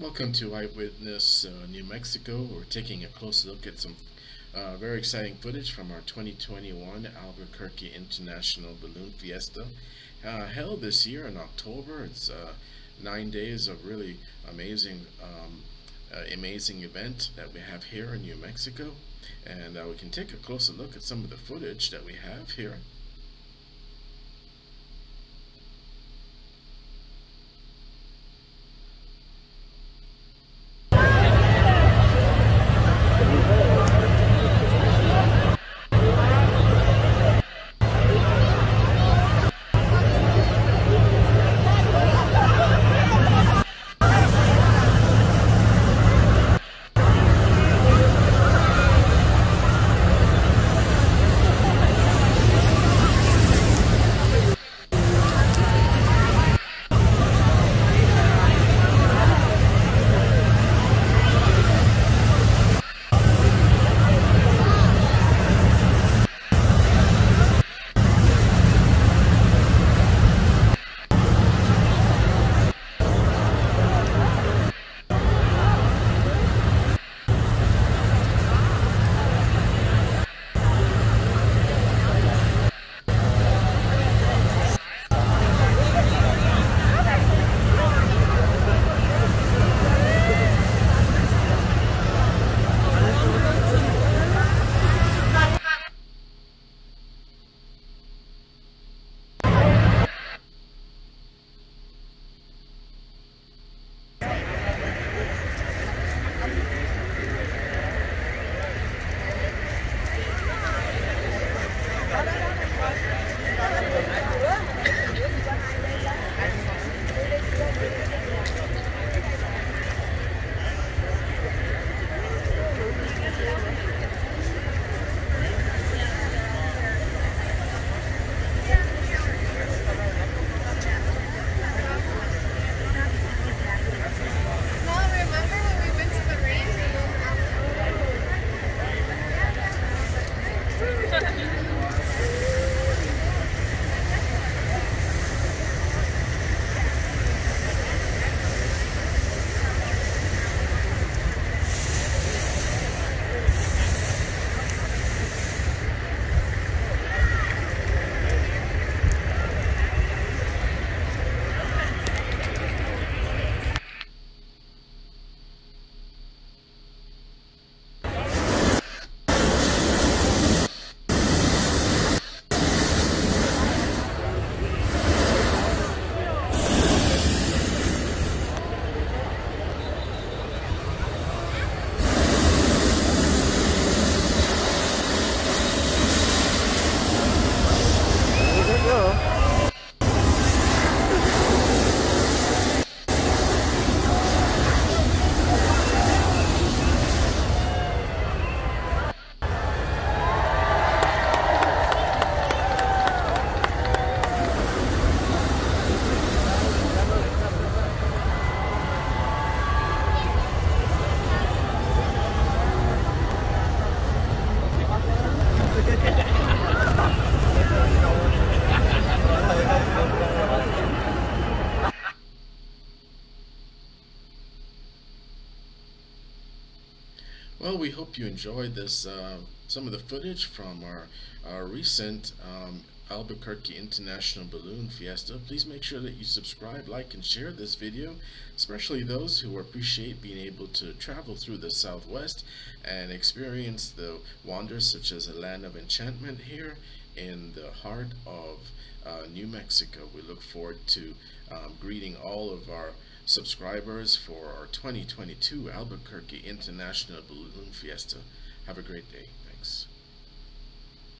Welcome to Eyewitness uh, New Mexico. We're taking a close look at some uh, very exciting footage from our 2021 Albuquerque International Balloon Fiesta. Uh, held this year in October. It's uh, nine days of really amazing, um, uh, amazing event that we have here in New Mexico. And uh, we can take a closer look at some of the footage that we have here. Well, we hope you enjoyed this, uh, some of the footage from our, our recent um, Albuquerque International Balloon Fiesta. Please make sure that you subscribe, like, and share this video, especially those who appreciate being able to travel through the Southwest and experience the wonders such as a land of enchantment here in the heart of uh, New Mexico. We look forward to um, greeting all of our subscribers for our 2022 Albuquerque International Balloon Fiesta. Have a great day. Thanks.